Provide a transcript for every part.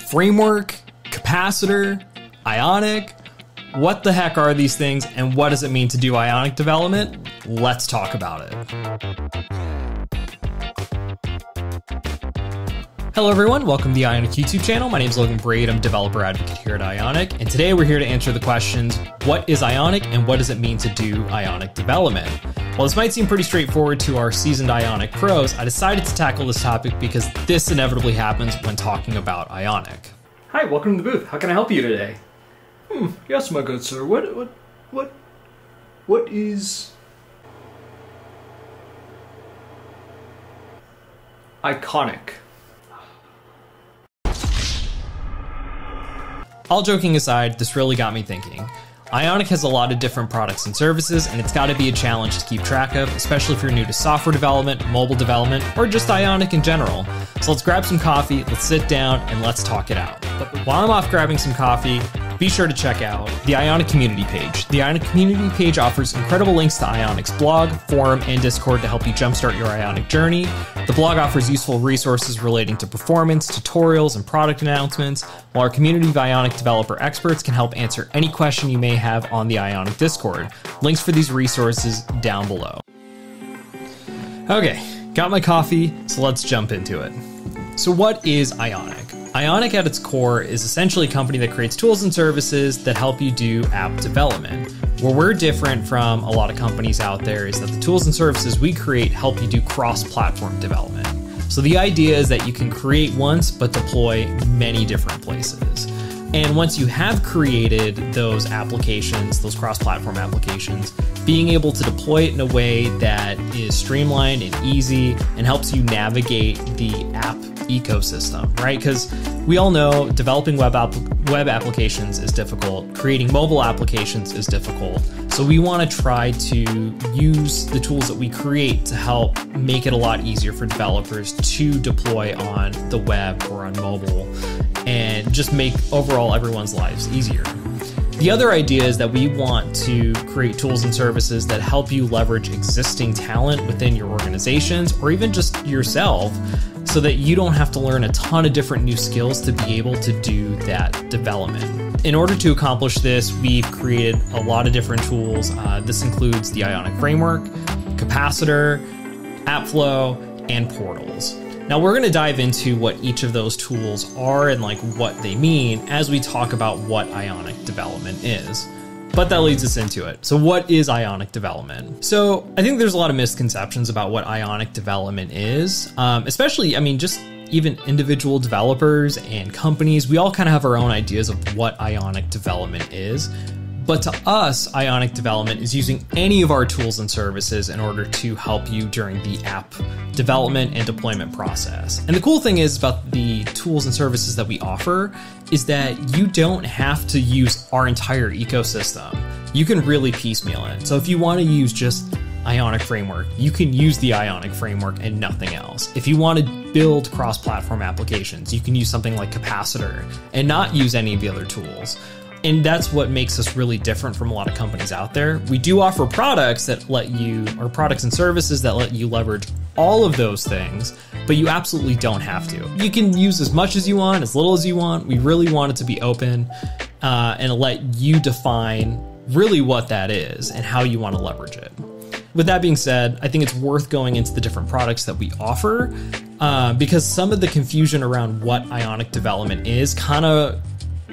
framework, capacitor, ionic. What the heck are these things and what does it mean to do ionic development? Let's talk about it. Hello, everyone. Welcome to the Ionic YouTube channel. My name is Logan Brade. I'm developer advocate here at Ionic. And today we're here to answer the questions what is Ionic and what does it mean to do Ionic development? While this might seem pretty straightforward to our seasoned Ionic pros, I decided to tackle this topic because this inevitably happens when talking about Ionic. Hi, welcome to the booth. How can I help you today? Hmm, yes, my good sir. What, what, what, what is. iconic? All joking aside, this really got me thinking. Ionic has a lot of different products and services, and it's got to be a challenge to keep track of, especially if you're new to software development, mobile development, or just Ionic in general. So let's grab some coffee, let's sit down, and let's talk it out. But while I'm off grabbing some coffee, be sure to check out the Ionic community page. The Ionic community page offers incredible links to Ionic's blog, forum, and Discord to help you jumpstart your Ionic journey. The blog offers useful resources relating to performance, tutorials, and product announcements, while our community of Ionic developer experts can help answer any question you may have on the Ionic Discord. Links for these resources down below. Okay, got my coffee, so let's jump into it. So, what is Ionic? Ionic at its core is essentially a company that creates tools and services that help you do app development. Where we're different from a lot of companies out there is that the tools and services we create help you do cross platform development. So the idea is that you can create once but deploy many different places. And once you have created those applications, those cross platform applications, being able to deploy it in a way that is streamlined and easy and helps you navigate the app ecosystem, right? Because we all know developing web app- web applications is difficult, creating mobile applications is difficult. So we want to try to use the tools that we create to help make it a lot easier for developers to deploy on the web or on mobile and just make overall everyone's lives easier. The other idea is that we want to create tools and services that help you leverage existing talent within your organizations or even just yourself so that you don't have to learn a ton of different new skills to be able to do that development. In order to accomplish this, we've created a lot of different tools. Uh, this includes the Ionic Framework, Capacitor, AppFlow, and Portals. Now, we're going to dive into what each of those tools are and like what they mean as we talk about what Ionic development is. But that leads us into it. So, what is Ionic development? So, I think there's a lot of misconceptions about what Ionic development is, um, especially, I mean, just even individual developers and companies. We all kind of have our own ideas of what Ionic development is. But to us, Ionic development is using any of our tools and services in order to help you during the app development and deployment process. And the cool thing is about the tools and services that we offer is that you don't have to use our entire ecosystem. You can really piecemeal it. So if you want to use just Ionic framework, you can use the Ionic framework and nothing else. If you want to build cross platform applications, you can use something like Capacitor and not use any of the other tools and that's what makes us really different from a lot of companies out there. We do offer products that let you, or products and services that let you leverage all of those things, but you absolutely don't have to. You can use as much as you want, as little as you want. We really want it to be open uh, and let you define really what that is and how you want to leverage it. With that being said, I think it's worth going into the different products that we offer uh, because some of the confusion around what ionic development is kind of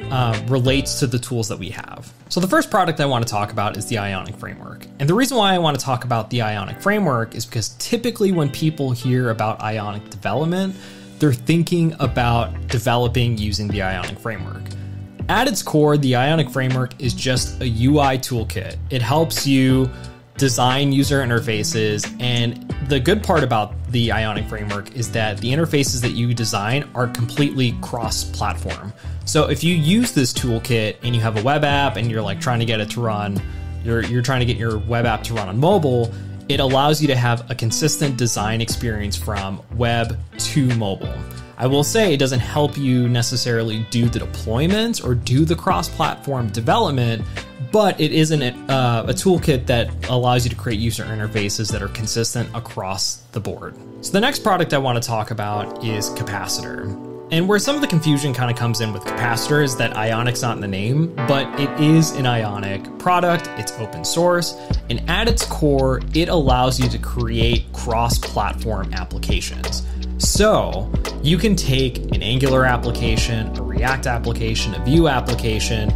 uh, relates to the tools that we have. So, the first product I want to talk about is the Ionic Framework. And the reason why I want to talk about the Ionic Framework is because typically when people hear about Ionic development, they're thinking about developing using the Ionic Framework. At its core, the Ionic Framework is just a UI toolkit. It helps you design user interfaces. And the good part about the Ionic framework is that the interfaces that you design are completely cross platform. So if you use this toolkit and you have a web app and you're like trying to get it to run, you're, you're trying to get your web app to run on mobile, it allows you to have a consistent design experience from web to mobile. I will say it doesn't help you necessarily do the deployments or do the cross platform development, but it is an, uh, a toolkit that allows you to create user interfaces that are consistent across the board. So, the next product I want to talk about is Capacitor. And where some of the confusion kind of comes in with capacitor is that Ionic's not in the name, but it is an Ionic product. It's open source, and at its core, it allows you to create cross-platform applications. So you can take an Angular application, a React application, a Vue application,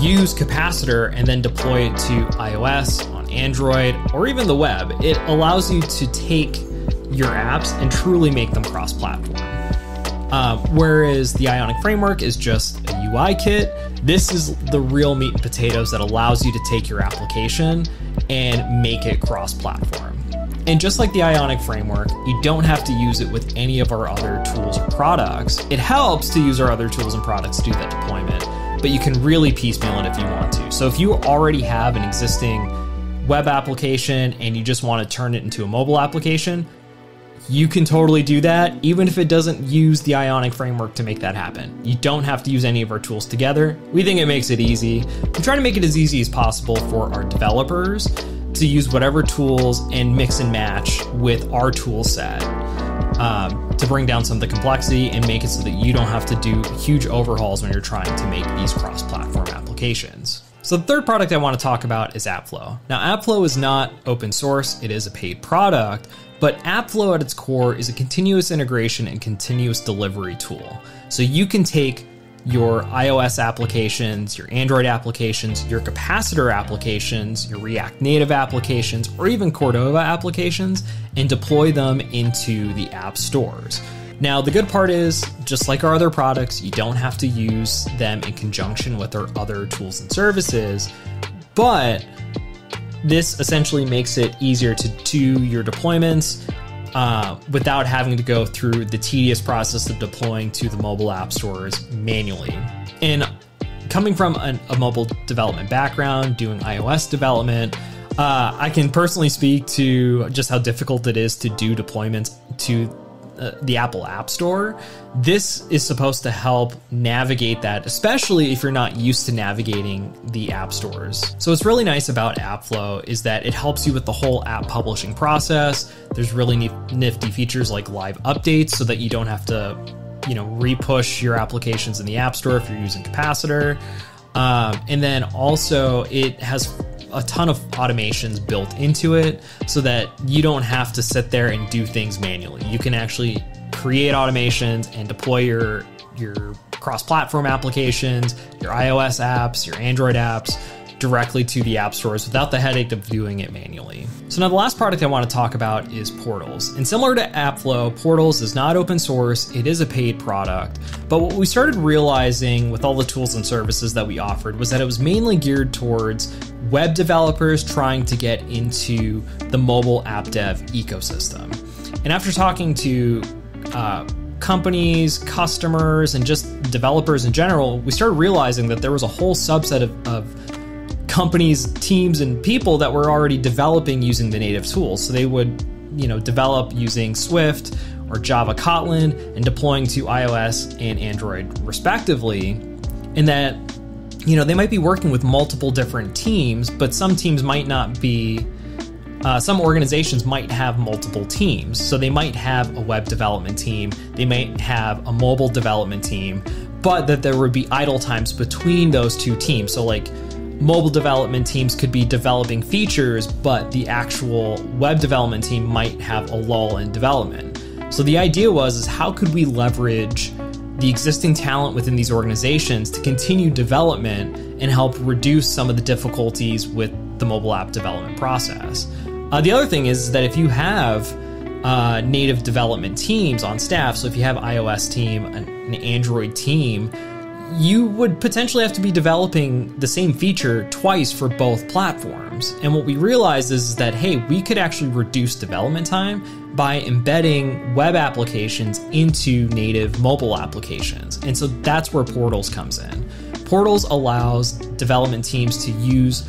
use Capacitor, and then deploy it to iOS, on Android, or even the web. It allows you to take your apps and truly make them cross platform. Uh, whereas the Ionic framework is just a UI kit, this is the real meat and potatoes that allows you to take your application and make it cross platform. And just like the Ionic framework, you don't have to use it with any of our other tools or products. It helps to use our other tools and products to do that deployment, but you can really piecemeal it if you want to. So if you already have an existing web application and you just want to turn it into a mobile application, you can totally do that, even if it doesn't use the Ionic framework to make that happen. You don't have to use any of our tools together. We think it makes it easy. We try to make it as easy as possible for our developers to use whatever tools and mix and match with our tool set um, to bring down some of the complexity and make it so that you don't have to do huge overhauls when you're trying to make these cross platform applications. So the third product I want to talk about is AppFlow. Now, AppFlow is not open source, it is a paid product, but AppFlow at its core is a continuous integration and continuous delivery tool. So you can take your iOS applications, your Android applications, your capacitor applications, your React Native applications, or even Cordova applications and deploy them into the app stores. Now, the good part is, just like our other products, you don't have to use them in conjunction with our other tools and services, but this essentially makes it easier to do your deployments uh, without having to go through the tedious process of deploying to the mobile app stores manually. And coming from an, a mobile development background, doing iOS development, uh, I can personally speak to just how difficult it is to do deployments to uh, the Apple App Store. This is supposed to help navigate that, especially if you're not used to navigating the app stores. So what's really nice about AppFlow is that it helps you with the whole app publishing process. There's really nifty features like live updates so that you don't have to, you know, repush your applications in the App Store if you're using Capacitor. Um, and then also it has a ton of automations built into it so that you don't have to sit there and do things manually. You can actually create automations and deploy your your cross-platform applications, your iOS apps, your Android apps directly to the app stores without the headache of doing it manually. So now the last product I want to talk about is Portals. And similar to AppFlow, Portals is not open source, it is a paid product. But what we started realizing with all the tools and services that we offered was that it was mainly geared towards web developers trying to get into the mobile app dev ecosystem. And after talking to uh, companies, customers, and just developers in general, we started realizing that there was a whole subset of, of companies, teams, and people that were already developing using the native tools. So they would, you know, develop using Swift or Java Kotlin and deploying to iOS and Android respectively. And that, you know, they might be working with multiple different teams, but some teams might not be. Uh, some organizations might have multiple teams. So they might have a web development team, they might have a mobile development team, but that there would be idle times between those two teams. So, like, mobile development teams could be developing features, but the actual web development team might have a lull in development. So the idea was is how could we leverage the existing talent within these organizations to continue development and help reduce some of the difficulties with the mobile app development process. Uh, the other thing is that if you have uh, native development teams on staff, so if you have iOS team, an, an Android team, you would potentially have to be developing the same feature twice for both platforms. And what we realized is that, hey, we could actually reduce development time by embedding web applications into native mobile applications. And so that's where Portals comes in. Portals allows development teams to use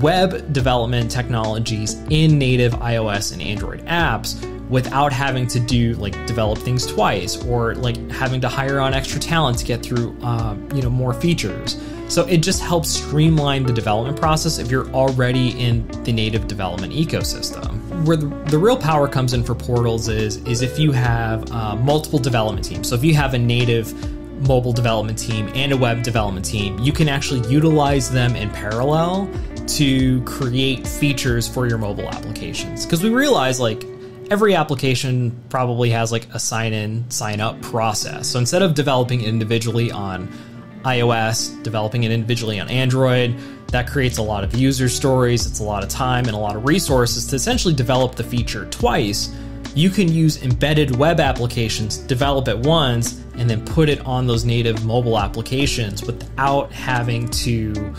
web development technologies in native iOS and Android apps without having to do like develop things twice or like having to hire on extra talent to get through um, you know more features so it just helps streamline the development process if you're already in the native development ecosystem where the, the real power comes in for portals is is if you have uh, multiple development teams. So if you have a native mobile development team and a web development team, you can actually utilize them in parallel to create features for your mobile applications. Because we realize like every application probably has like a sign in, sign up process. So instead of developing individually on iOS, developing it individually on Android, that creates a lot of user stories, it's a lot of time and a lot of resources to essentially develop the feature twice. You can use embedded web applications, develop it once, and then put it on those native mobile applications without having to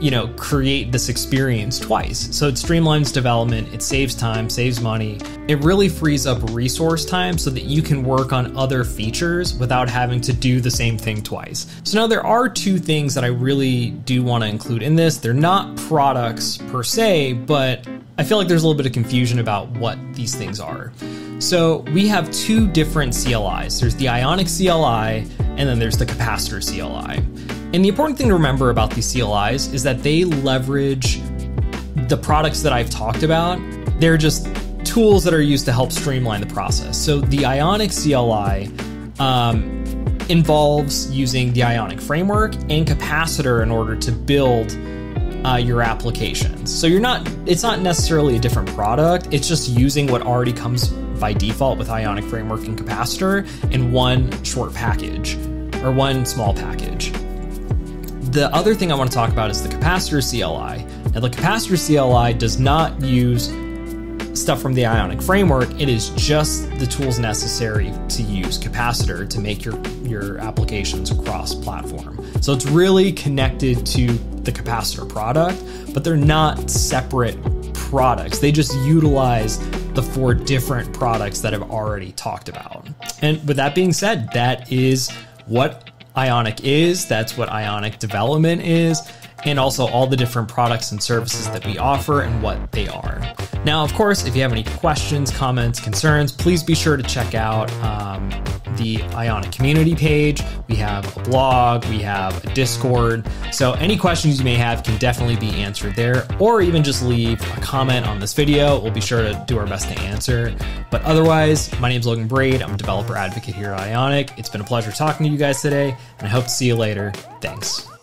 you know create this experience twice. So it streamlines development it saves time saves money. It really frees up resource time so that you can work on other features without having to do the same thing twice. So now there are two things that i really do want to include in this. They're not products per se but i feel like there's a little bit of confusion about what these things are. So we have two different clis there's the ionic cli and then there's the capacitor cli and the important thing to remember about these CLIs is that they leverage the products that I've talked about. They're just tools that are used to help streamline the process. So the Ionic CLI um, involves using the Ionic framework and capacitor in order to build uh, your applications. So you're not, it's not necessarily a different product. It's just using what already comes by default with Ionic framework and capacitor in one short package or one small package. The other thing I want to talk about is the capacitor CLI. Now, the capacitor CLI does not use stuff from the Ionic framework. It is just the tools necessary to use capacitor to make your your applications cross-platform. So it's really connected to the capacitor product, but they're not separate products. They just utilize the four different products that I've already talked about. And with that being said, that is what Ionic is, that's what Ionic development is, and also all the different products and services that we offer and what they are. Now, of course, if you have any questions, comments, concerns, please be sure to check out um, the Ionic community page. We have a blog, we have a Discord. So, any questions you may have can definitely be answered there, or even just leave a comment on this video. We'll be sure to do our best to answer. But otherwise, my name is Logan Brade. I'm a developer advocate here at Ionic. It's been a pleasure talking to you guys today, and I hope to see you later. Thanks.